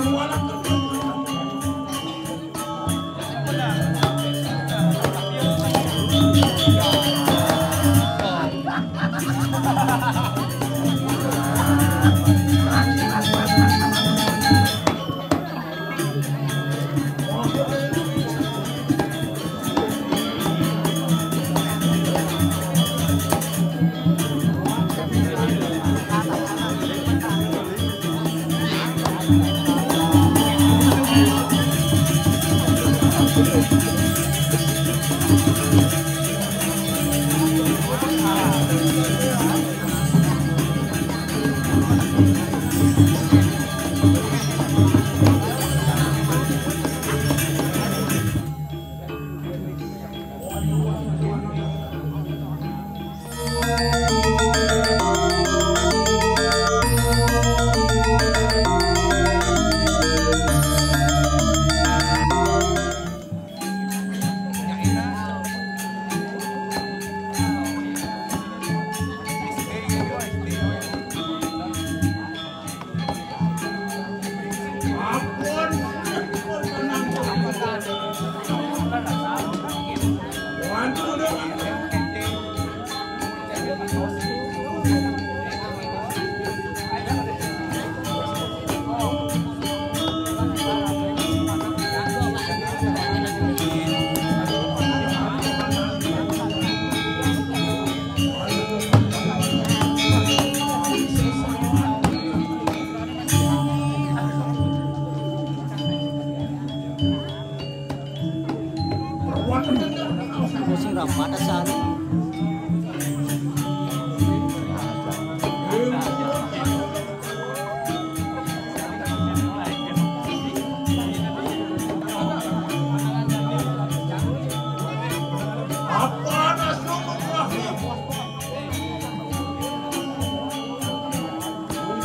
Pusing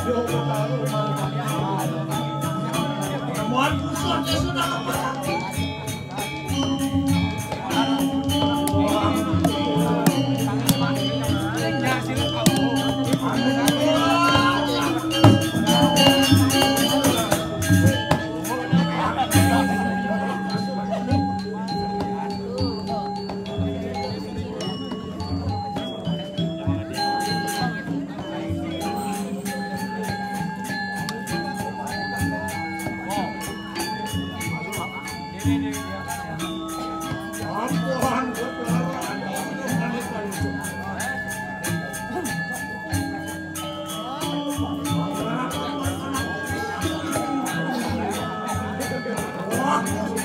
seu mal. Amém.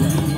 Yeah.